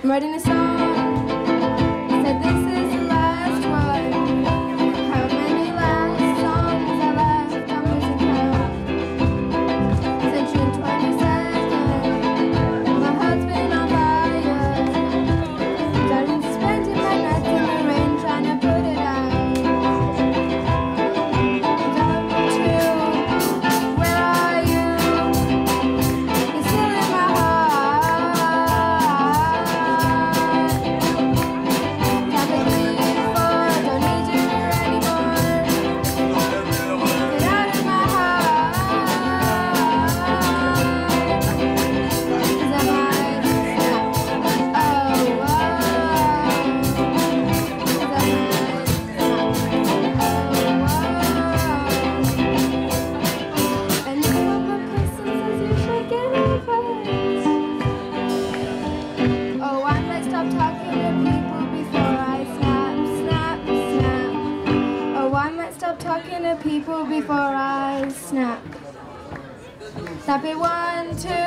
I'm writing a song. stop talking to people before I snap. Snap it one, two.